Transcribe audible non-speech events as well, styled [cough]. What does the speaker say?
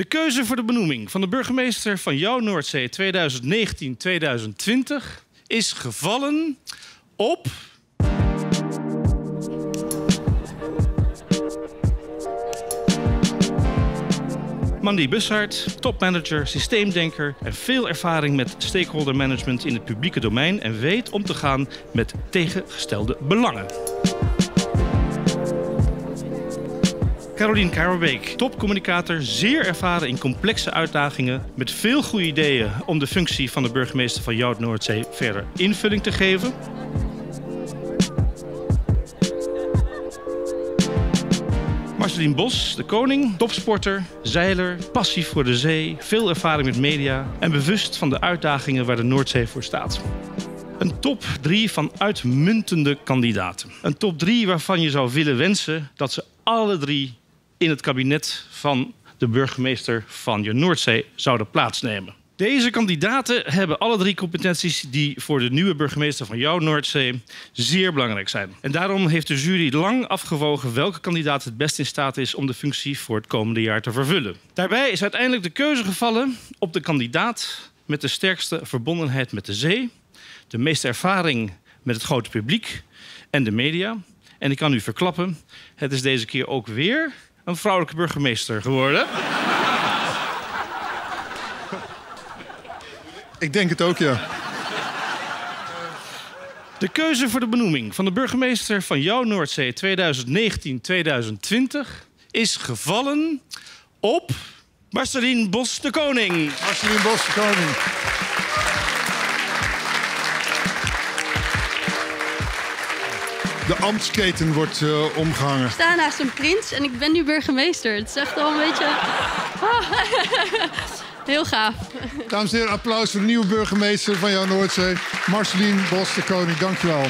De keuze voor de benoeming van de burgemeester van jouw Noordzee 2019-2020 is gevallen op. Mandy Bussard, topmanager, systeemdenker en veel ervaring met stakeholder management in het publieke domein en weet om te gaan met tegengestelde belangen. Caroline Karelbeek, topcommunicator, zeer ervaren in complexe uitdagingen, met veel goede ideeën om de functie van de burgemeester van Jout Noordzee verder invulling te geven. Marceline Bos, de koning, topsporter, zeiler, passie voor de zee, veel ervaring met media en bewust van de uitdagingen waar de Noordzee voor staat. Een top 3 van uitmuntende kandidaten. Een top 3 waarvan je zou willen wensen dat ze alle drie in het kabinet van de burgemeester van je Noordzee zouden plaatsnemen. Deze kandidaten hebben alle drie competenties die voor de nieuwe burgemeester van jouw Noordzee zeer belangrijk zijn. En daarom heeft de jury lang afgewogen welke kandidaat het best in staat is om de functie voor het komende jaar te vervullen. Daarbij is uiteindelijk de keuze gevallen op de kandidaat met de sterkste verbondenheid met de zee, de meeste ervaring met het grote publiek en de media. En ik kan u verklappen, het is deze keer ook weer een vrouwelijke burgemeester geworden. Ik denk het ook, ja. De keuze voor de benoeming van de burgemeester van jouw Noordzee 2019-2020 is gevallen op Marceline Bos de Koning. Marceline Bos, de koning. De ambtsketen wordt eh, omgehangen. Ik sta naast een prins en ik ben nu burgemeester. Het is echt al een beetje... [laughs] Heel gaaf. Dames en heren, applaus voor de nieuwe burgemeester van jouw Noordzee. Marceline Bos, de koning. Dankjewel.